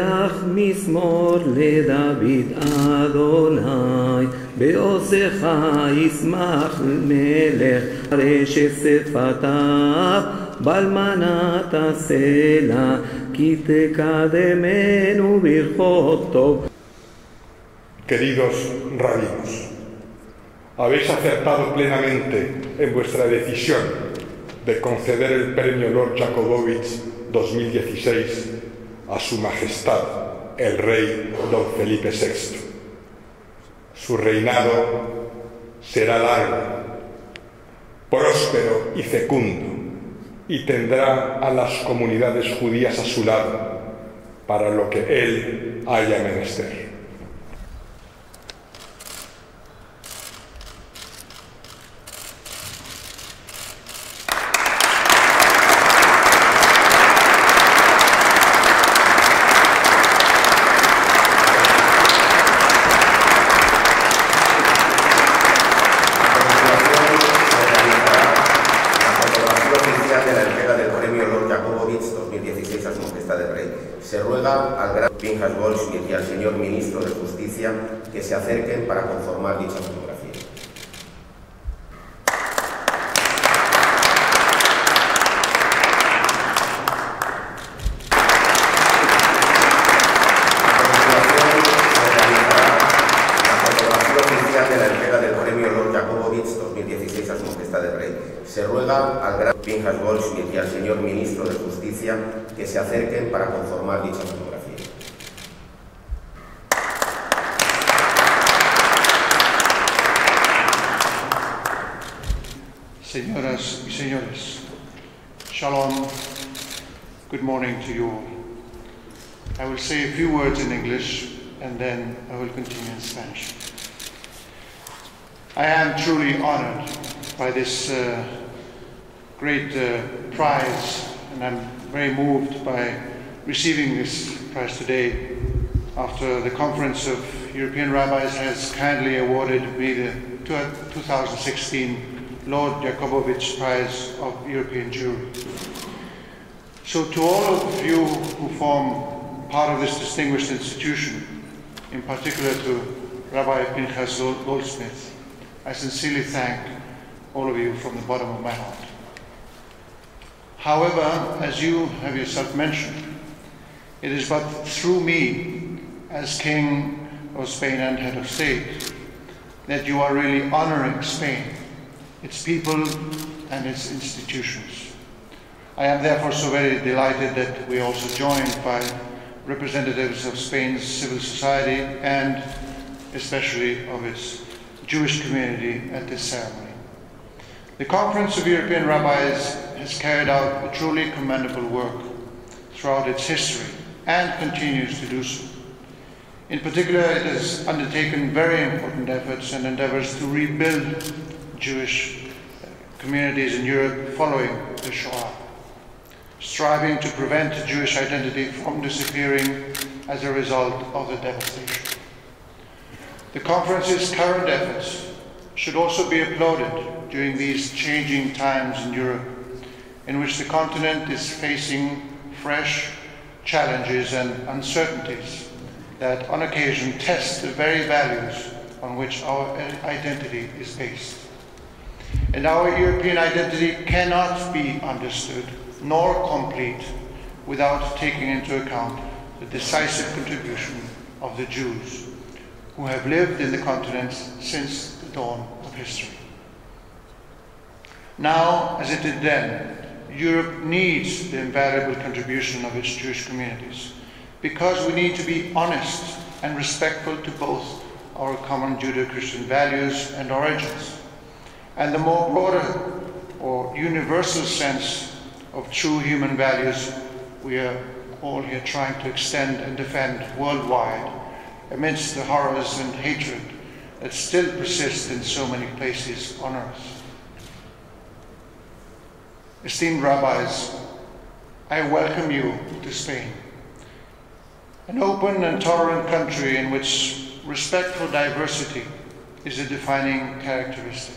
אך מזמור לדוד אדוני, בעוזך ישמח מלך, הרי ששפתיו באלמנה תעשה לה, כי תקדמנו ברכות טוב. Queridos rabinos, habéis acertado plenamente en vuestra decisión de conceder el premio Lord Jakobovich 2016 a Su Majestad el Rey Don Felipe VI. Su reinado será largo, próspero y fecundo y tendrá a las comunidades judías a su lado para lo que él haya menester. Acerquen para conformar dicha fotografía. Señoras y señores, Shalom, good morning to you all. I will say a few words in English and then I will continue in Spanish. I am truly honored by this uh, great uh, prize and I'm very moved by receiving this prize today after the Conference of European Rabbis has kindly awarded me the 2016 Lord Jakobovits Prize of European Jewry. So, to all of you who form part of this distinguished institution, in particular to Rabbi Pinchas Goldschmidt, I sincerely thank all of you from the bottom of my heart. However, as you have yourself mentioned, it is but through me, as King of Spain and head of state, that you are really honoring Spain, its people, and its institutions. I am therefore so very delighted that we are also joined by representatives of Spain's civil society and especially of its Jewish community at this ceremony. The Conference of European Rabbis has carried out a truly commendable work throughout its history and continues to do so. In particular, it has undertaken very important efforts and endeavors to rebuild Jewish uh, communities in Europe following the Shoah, striving to prevent Jewish identity from disappearing as a result of the devastation. The conference's current efforts should also be applauded during these changing times in Europe, in which the continent is facing fresh challenges and uncertainties that on occasion test the very values on which our identity is based. And our European identity cannot be understood nor complete without taking into account the decisive contribution of the Jews who have lived in the continent since the dawn of history. Now, as it did then, Europe needs the invaluable contribution of its Jewish communities because we need to be honest and respectful to both our common Judeo Christian values and origins, and the more broader or universal sense of true human values we are all here trying to extend and defend worldwide amidst the horrors and hatred that still persist in so many places on earth. Esteemed rabbis, I welcome you to Spain, an open and tolerant country in which respect for diversity is a defining characteristic.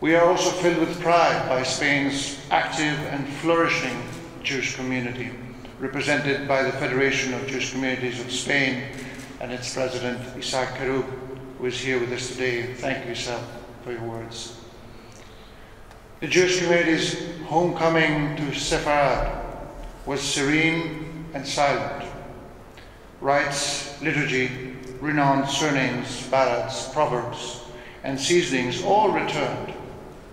We are also filled with pride by Spain's active and flourishing Jewish community, represented by the Federation of Jewish Communities of Spain and its president, Isaac Querub, who is here with us today. Thank you, Isaac, for your words. The Jewish community's homecoming to Sepharad was serene and silent. Rites, liturgy, renowned surnames, ballads, proverbs, and seasonings all returned.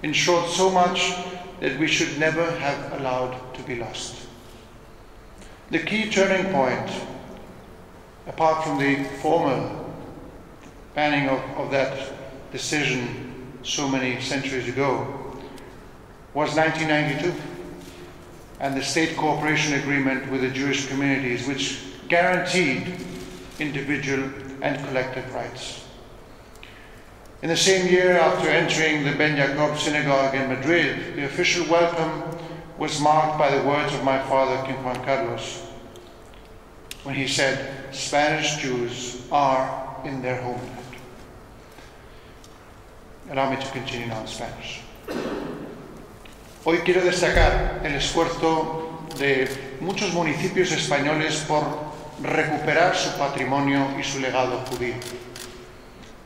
In short, so much that we should never have allowed to be lost. The key turning point, apart from the formal banning of, of that decision so many centuries ago, was 1992 and the state cooperation agreement with the Jewish communities, which guaranteed individual and collective rights. In the same year, after entering the Beth Yaacov synagogue in Madrid, the official welcome was marked by the words of my father, King Juan Carlos, when he said, Spanish Jews are in their homeland. Allow me to continue now in Spanish. Hoy quiero destacar el esfuerzo de muchos municipios españoles por recuperar su patrimonio y su legado judío.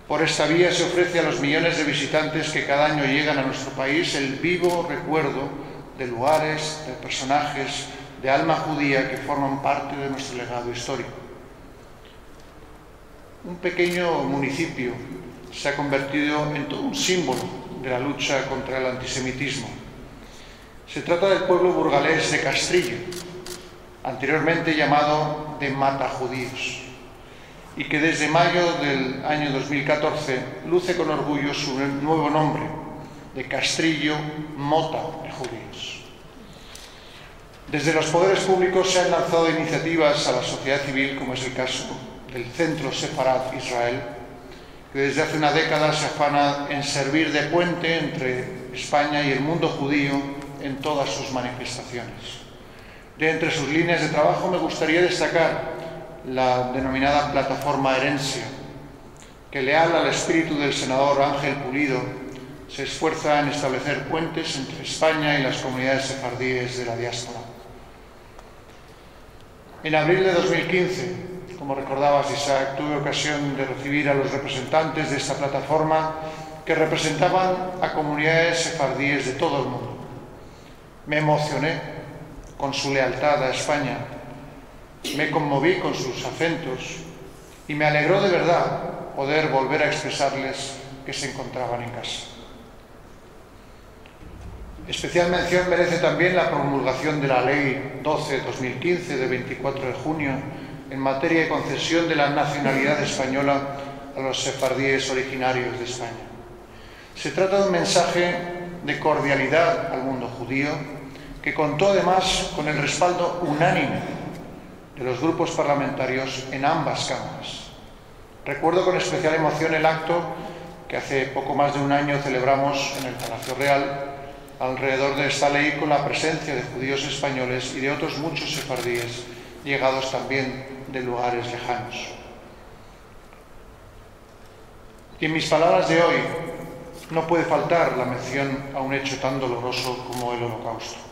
Por esta vía se ofrece a los millones de visitantes que cada año llegan a nuestro país el vivo recuerdo de lugares, de personajes, de alma judía que forman parte de nuestro legado histórico. Un pequeño municipio se ha convertido en todo un símbolo de la lucha contra el antisemitismo. Se trata del pueblo burgalés de Castrillo, anteriormente llamado de Mata Judíos, y que desde mayo del año 2014 luce con orgullo su nuevo nombre, de Castrillo Mota de Judíos. Desde los poderes públicos se han lanzado iniciativas a la sociedad civil, como es el caso del Centro Separat Israel, que desde hace una década se afana en servir de puente entre España y el mundo judío en todas sus manifestaciones. De entre sus líneas de trabajo me gustaría destacar la denominada plataforma Herencia, que leal al espíritu del senador Ángel Pulido se esfuerza en establecer puentes entre España y las comunidades sefardíes de la diáspora. En abril de 2015, como recordabas Isaac, tuve ocasión de recibir a los representantes de esta plataforma que representaban a comunidades sefardíes de todo el mundo. Me emocioné con su lealtad a España, me conmoví con sus acentos y me alegró de verdad poder volver a expresarles que se encontraban en casa. Especial mención merece también la promulgación de la Ley 12-2015 de 24 de junio en materia de concesión de la nacionalidad española a los sefardíes originarios de España. Se trata de un mensaje de cordialidad al mundo judío que contó además con el respaldo unánime de los grupos parlamentarios en ambas cámaras. Recuerdo con especial emoción el acto que hace poco más de un año celebramos en el Palacio Real alrededor de esta ley con la presencia de judíos españoles y de otros muchos sefardíes llegados también de lugares lejanos. Y en mis palabras de hoy no puede faltar la mención a un hecho tan doloroso como el holocausto.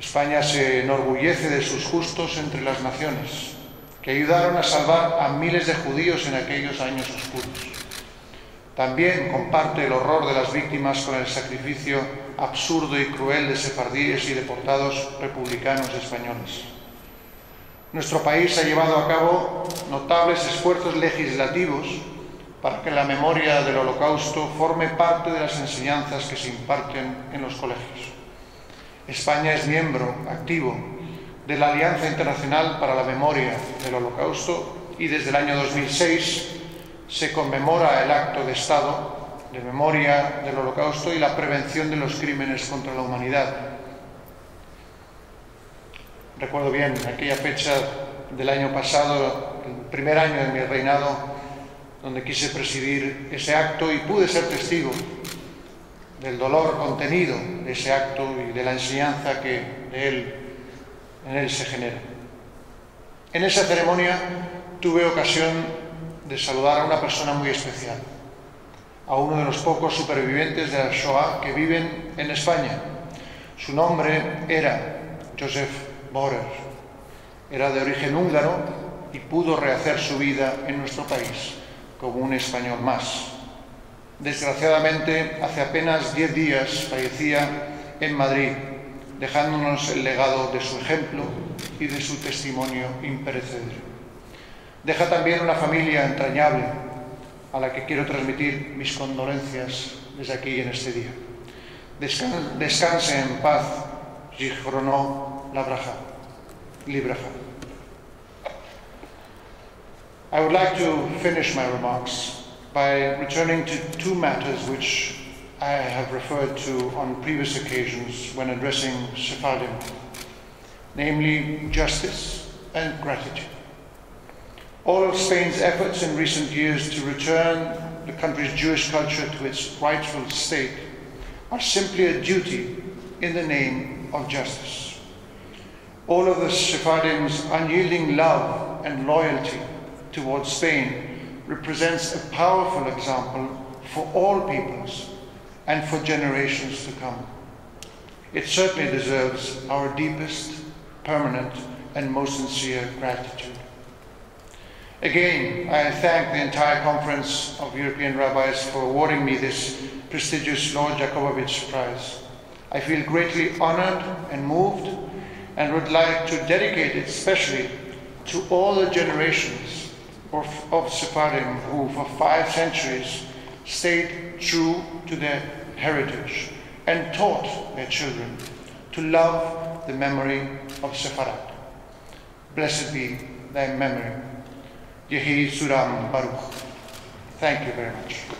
España se enorgullece de sus justos entre las naciones, que ayudaron a salvar a miles de judíos en aquellos años oscuros. También comparte el horror de las víctimas con el sacrificio absurdo y cruel de sefardíes y deportados republicanos españoles. Nuestro país ha llevado a cabo notables esfuerzos legislativos para que la memoria del holocausto forme parte de las enseñanzas que se imparten en los colegios. España es miembro activo de la Alianza Internacional para la Memoria del Holocausto y desde el año 2006 se conmemora el acto de Estado de memoria del Holocausto y la prevención de los crímenes contra la humanidad. Recuerdo bien aquella fecha del año pasado, el primer año de mi reinado, donde quise presidir ese acto y pude ser testigo del dolor contenido de ese acto y de la enseñanza que de él, en él se genera. En esa ceremonia tuve ocasión de saludar a una persona muy especial, a uno de los pocos supervivientes de la Shoah que viven en España. Su nombre era Joseph Borer. Era de origen húngaro y pudo rehacer su vida en nuestro país como un español más. Desgraciadamente, hace apenas diez días fallecía en Madrid, dejándonos el legado de su ejemplo y de su testimonio imperecedero. Deja también una familia entrañable a la que quiero transmitir mis condolencias desde aquí en este día. Descan descanse en paz, Zichrono Labraja, Libraja. I would like to finish my remarks by returning to two matters which I have referred to on previous occasions when addressing Sephardim, namely justice and gratitude. All of Spain's efforts in recent years to return the country's Jewish culture to its rightful state are simply a duty in the name of justice. All of the Sephardim's unyielding love and loyalty towards Spain represents a powerful example for all peoples and for generations to come. It certainly deserves our deepest, permanent, and most sincere gratitude. Again, I thank the entire Conference of European Rabbis for awarding me this prestigious Lord Jakobovits Prize. I feel greatly honored and moved and would like to dedicate it especially to all the generations of, of Sephardim who for five centuries stayed true to their heritage and taught their children to love the memory of Sepharad. Blessed be thy memory. Yehi Suram Baruch. Thank you very much.